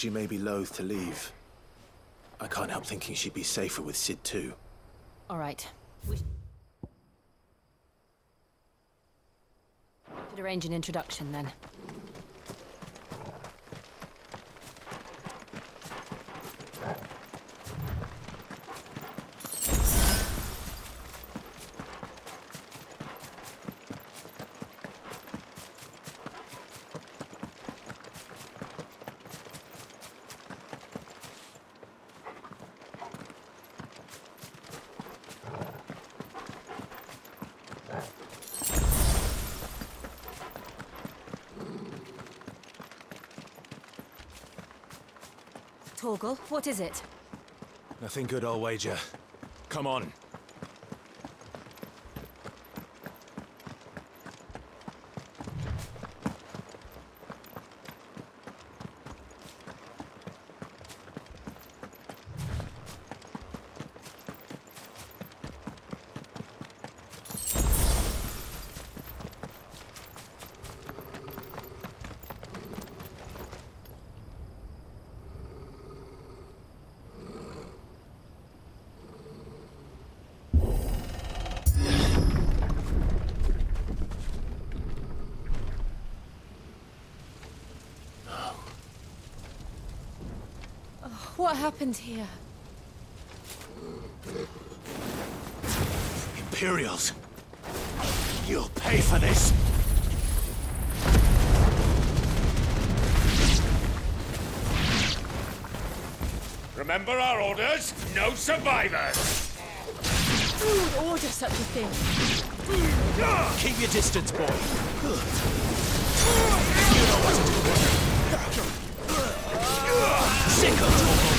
she may be loath to leave, I can't help thinking she'd be safer with Cid too. All right. We should arrange an introduction then. Torgal, what is it? Nothing good, I'll wager. Come on. What happened here? Imperials! You'll pay for this! Remember our orders? No survivors! Who would order such a thing? Keep your distance, boy. You know what to do. Sick of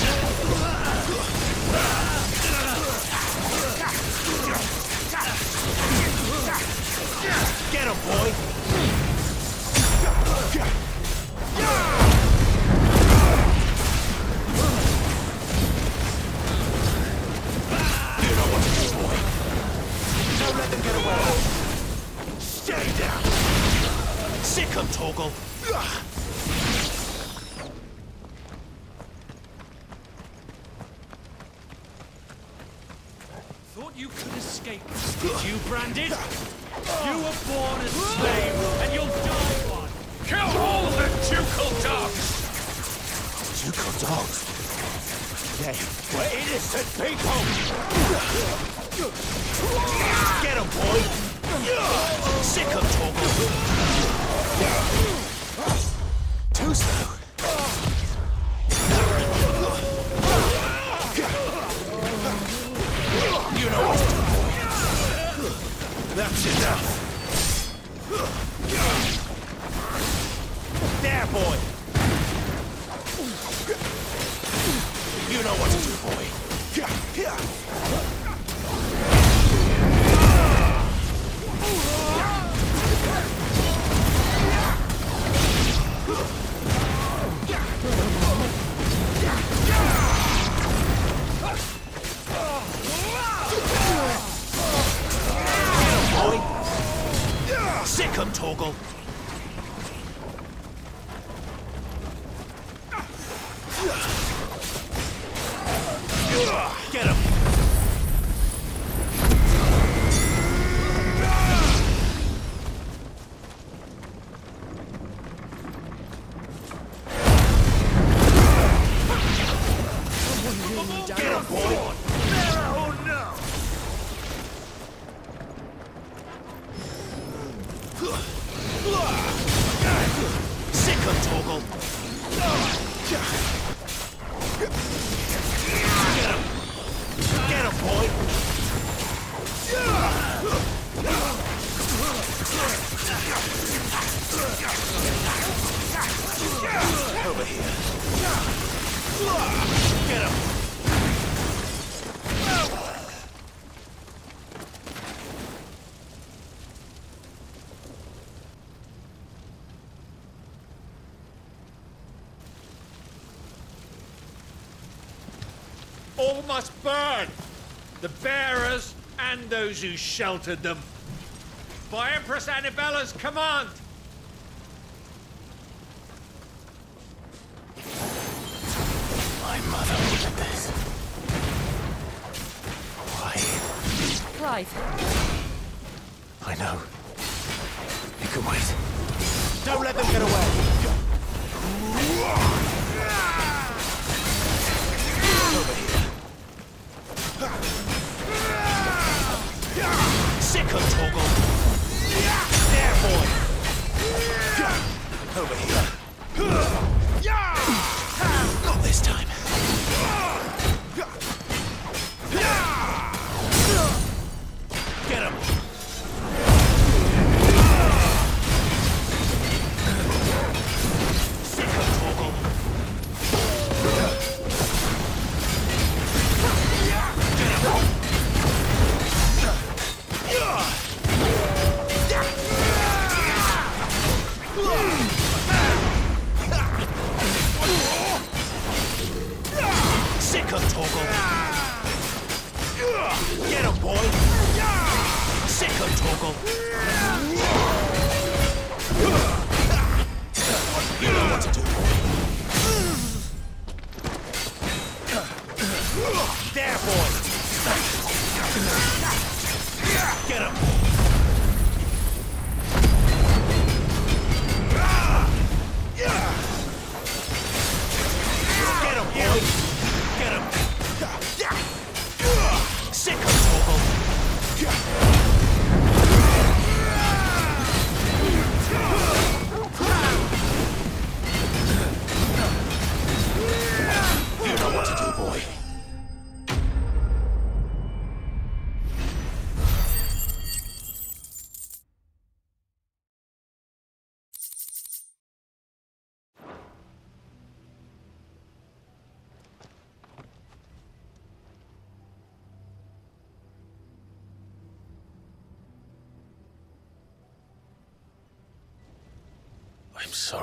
Sick 'em, those who sheltered them. By Empress Annabella's command, My mother ordered this. Why? Clive. I know. You can wait. Don't let them get away. Over here. Torgal. There, boy. Over here.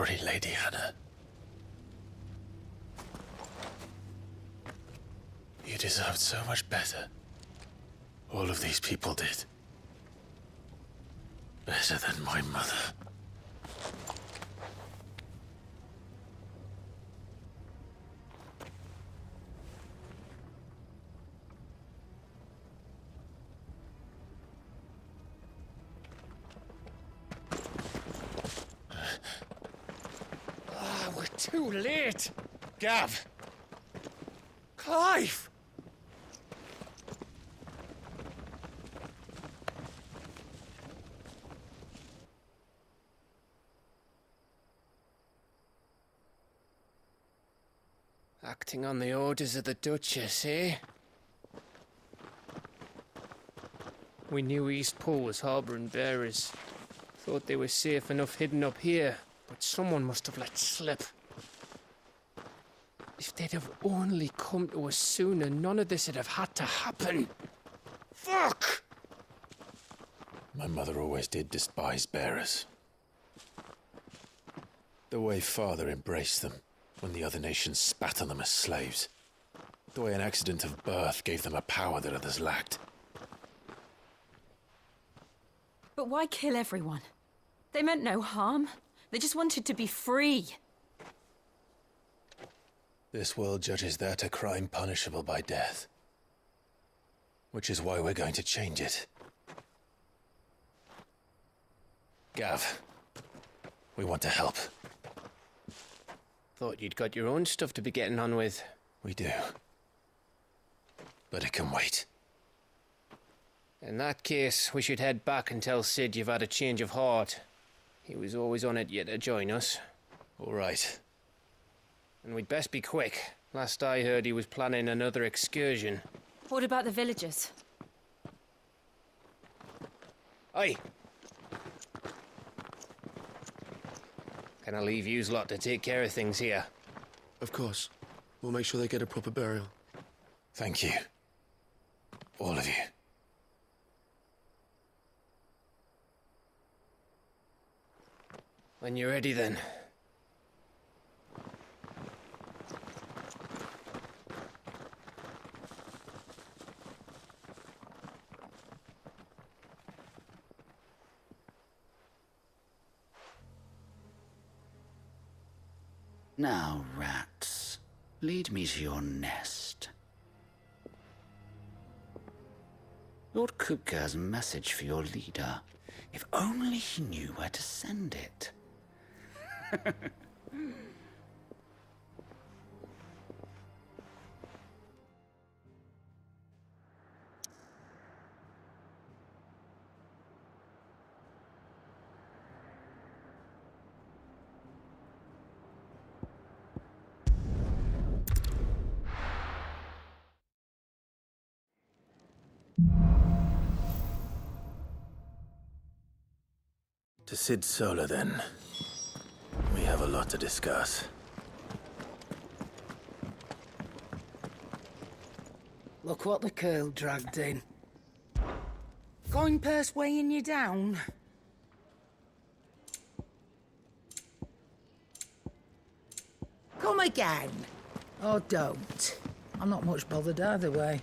Sorry, Lady Anna. You deserved so much better. All of these people did. Better than my mother. Too late. Gav. Clive. Acting on the orders of the Duchess, eh? We knew Eastpool was harbouring bearers. Thought they were safe enough hidden up here, but someone must have let slip. If they'd have only come to us sooner, none of this would have had to happen. Fuck! My mother always did despise bearers. The way father embraced them when the other nations spat on them as slaves. The way an accident of birth gave them a power that others lacked. but why kill everyone? They meant no harm. They just wanted to be free. This world judges that a crime punishable by death. Which is why we're going to change it. Gav, we want to help. Thought you'd got your own stuff to be getting on with. We do. But it can wait. In that case, we should head back and tell Cid you've had a change of heart. He was always on it yet to join us. All right. And we'd best be quick. Last I heard, he was planning another excursion. What about the villagers? Aye. Can I leave yous lot to take care of things here? Of course. We'll make sure they get a proper burial. Thank you. All of you. When you're ready, then. Now, rats, lead me to your nest. Lord Kupka has a message for your leader. If only he knew where to send it. To Cid Solar, then. We have a lot to discuss. Look what the curl dragged in. Coin purse weighing you down? Come again. Or don't. I'm not much bothered either way.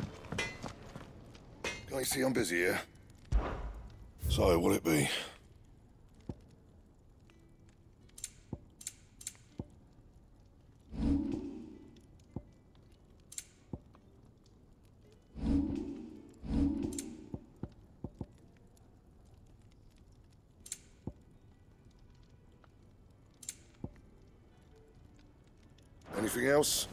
Can't you see I'm busy here? So, what'll it be? Else?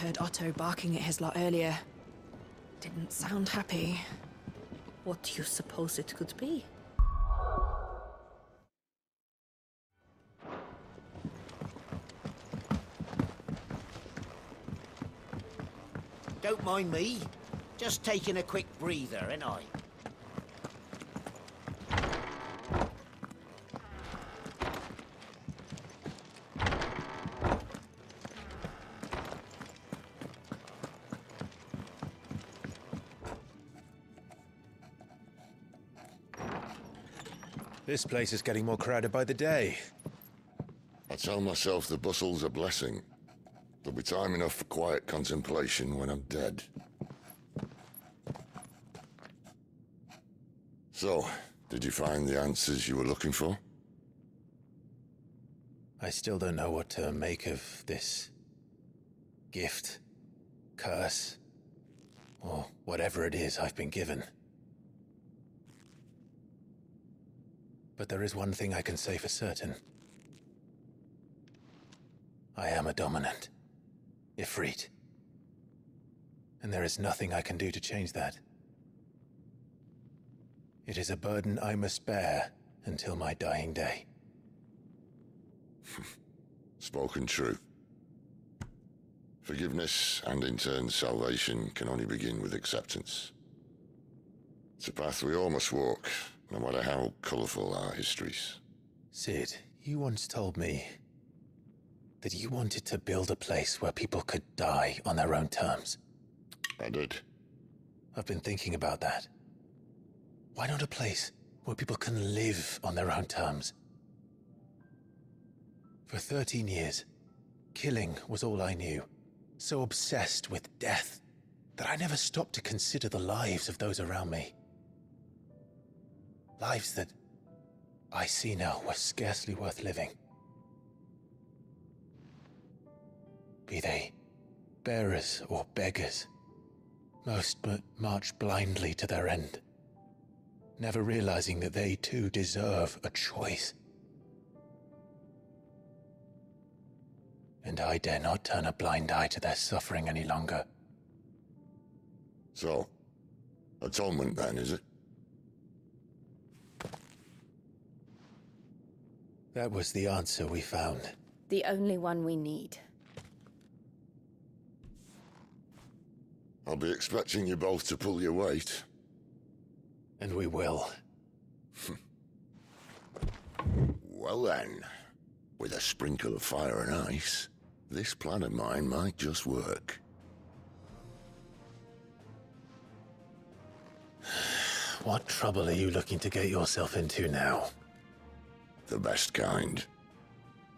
Heard Otto barking at his lot earlier. Didn't sound happy. What do you suppose it could be? Don't mind me. Just taking a quick breather, ain't I? This place is getting more crowded by the day. I tell myself the bustle's a blessing. There'll be time enough for quiet contemplation when I'm dead. So, did you find the answers you were looking for? I still don't know what to make of this gift, curse, or whatever it is I've been given. But there is one thing I can say for certain. I am a dominant. Ifrit. And there is nothing I can do to change that. It is a burden I must bear until my dying day. Spoken true. Forgiveness and in turn salvation can only begin with acceptance. It's a path we all must walk, no matter how colourful our histories. Cid, you once told me that you wanted to build a place where people could die on their own terms. I did. I've been thinking about that. Why not a place where people can live on their own terms? For 13 years, killing was all I knew. So obsessed with death that I never stopped to consider the lives of those around me. Lives that I see now were scarcely worth living. Be they bearers or beggars, most but march blindly to their end, never realizing that they too deserve a choice. And I dare not turn a blind eye to their suffering any longer. So, atonement then, is it? That was the answer we found. The only one we need. I'll be expecting you both to pull your weight. And we will. Well then, With a sprinkle of fire and ice, this plan of mine might just work. What trouble are you looking to get yourself into now? The best kind.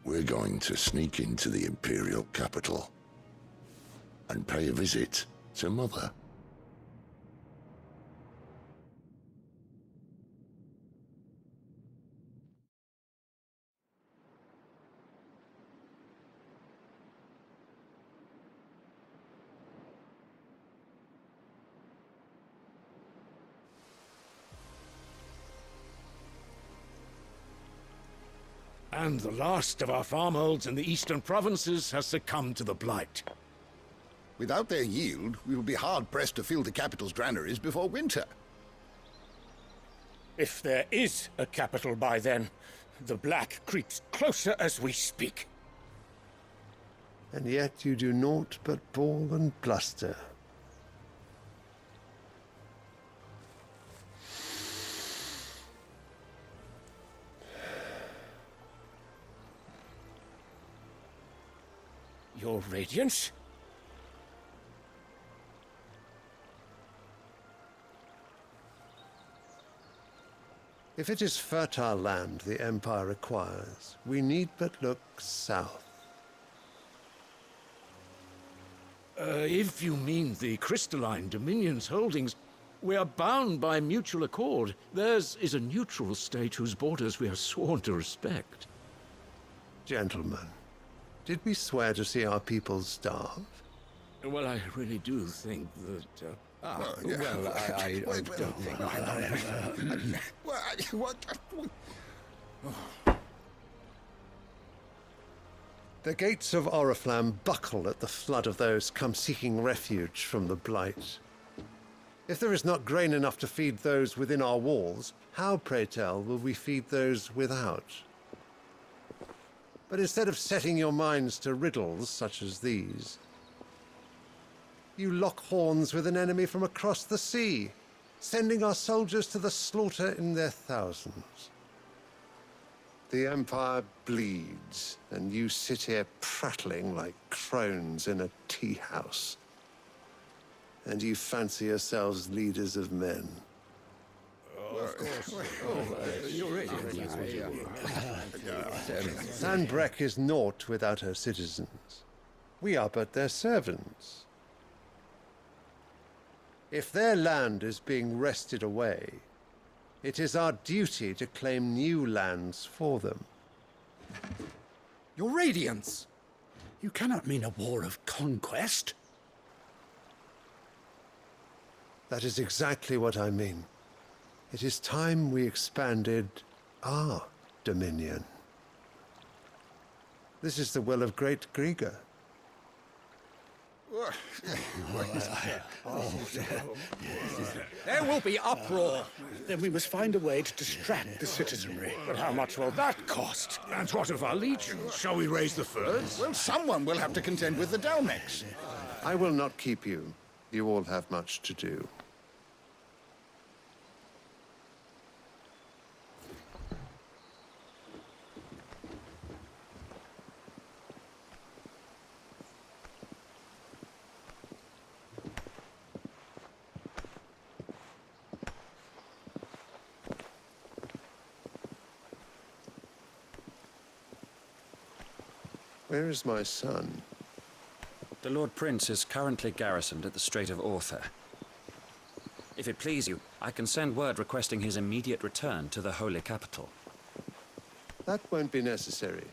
We're going to sneak into the Imperial capital and pay a visit to Mother. And the last of our farmholds in the eastern provinces has succumbed to the blight. Without their yield, we will be hard-pressed to fill the capital's granaries before winter. If there is a capital by then, the Blight creeps closer as we speak. And yet you do naught but bawl and bluster. Your radiance? If it is fertile land the Empire requires, we need but look south. Uh, if you mean the crystalline Dominion's holdings, we are bound by mutual accord. Theirs is a neutral state whose borders we are sworn to respect. Gentlemen, did we swear to see our people starve? Well, I really do think that. Uh, Ah, well, I, I, I don't think. Well, I- what? The gates of Oriflamme buckle at the flood of those come seeking refuge from the Blight. If there is not grain enough to feed those within our walls, how, pray tell, will we feed those without? But instead of setting your minds to riddles such as these, you lock horns with an enemy from across the sea, sending our soldiers to the slaughter in their thousands. The Empire bleeds, and you sit here prattling like crones in a tea house. And you fancy yourselves leaders of men. Of course. Oh, uh, you're right. Sanbreque is naught without her citizens. We are but their servants. If their land is being wrested away, it is our duty to claim new lands for them. Your Radiance! You cannot mean a war of conquest. That is exactly what I mean. It is time we expanded our dominion. This is the will of great Greagor. There will be uproar. Then we must find a way to distract the citizenry. But how much will that cost? And what of our legions? Shall we raise the furs? Well, someone will have to contend with the Dalmex. I will not keep you. You all have much to do. Where is my son? The Lord Prince is currently garrisoned at the Strait of Arthur. If it please you, I can send word requesting his immediate return to the Holy Capital. That won't be necessary.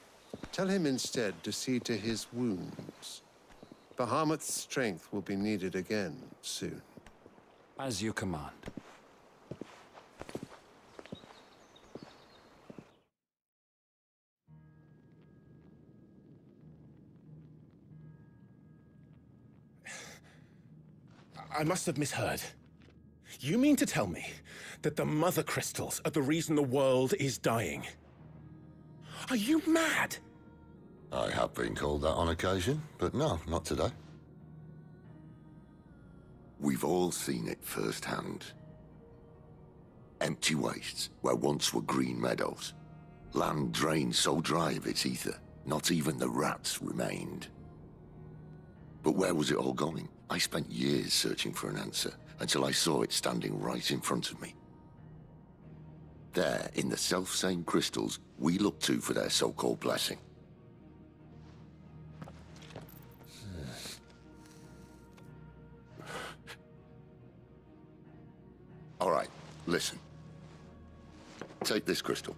Tell him instead to see to his wounds. Bahamut's strength will be needed again soon. As you command. I must have misheard. You mean to tell me that the mother crystals are the reason the world is dying? Are you mad? I have been called that on occasion, but no, not today. We've all seen it firsthand. Empty wastes where once were green meadows. Land drained so dry of its ether, not even the rats remained. But where was it all going? I spent years searching for an answer until I saw it standing right in front of me. There, in the self-same crystals we look to for their so-called blessing. All right, listen. Take this crystal.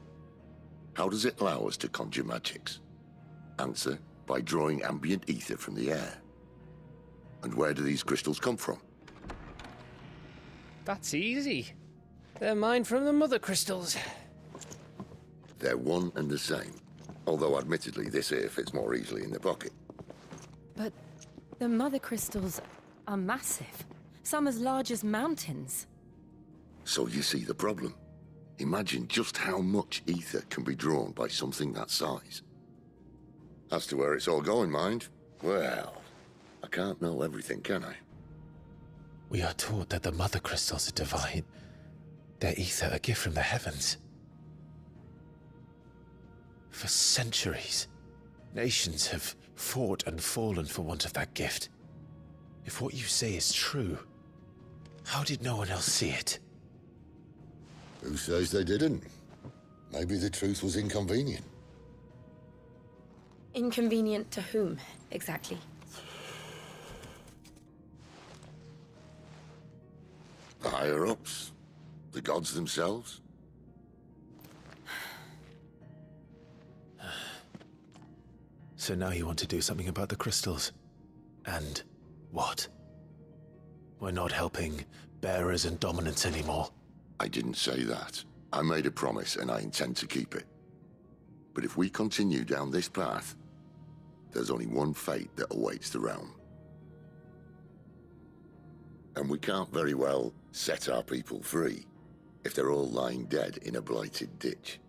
How does it allow us to conjure magics? Answer, by drawing ambient ether from the air. And where do these crystals come from? That's easy. They're mine from the mother crystals. They're one and the same. Although admittedly this here fits more easily in the pocket. But the mother crystals are massive. Some as large as mountains. So you see the problem. Imagine just how much ether can be drawn by something that size. As to where it's all going, mind, well, I can't know everything, can I? We are taught that the mother crystals are divine. Their ether a gift from the heavens. For centuries, nations have fought and fallen for want of that gift. If what you say is true, how did no one else see it? Who says they didn't? Maybe the truth was inconvenient. Inconvenient to whom, exactly? The higher-ups? The gods themselves? So now you want to do something about the crystals. And what? We're not helping bearers and dominants anymore. I didn't say that. I made a promise and I intend to keep it. But if we continue down this path, there's only one fate that awaits the realm. And we can't very well set our people free if they're all lying dead in a blighted ditch.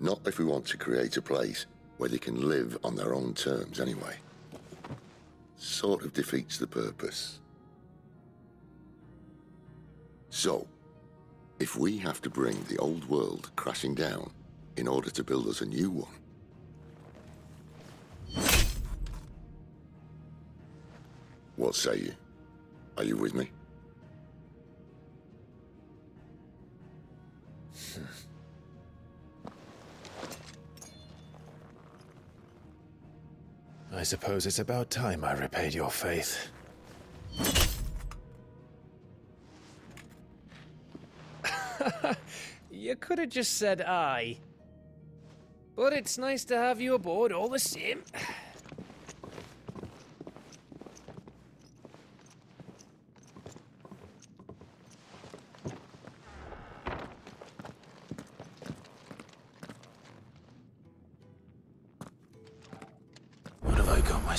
Not if we want to create a place where they can live on their own terms anyway. Sort of defeats the purpose. So, if we have to bring the old world crashing down in order to build us a new one, what say you? Are you with me? I suppose it's about time I repaid your faith. you could have just said aye. But it's nice to have you aboard all the same.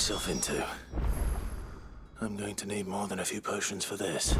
Myself into? I'm going to need more than a few potions for this.